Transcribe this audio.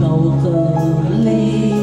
cầu từ ly.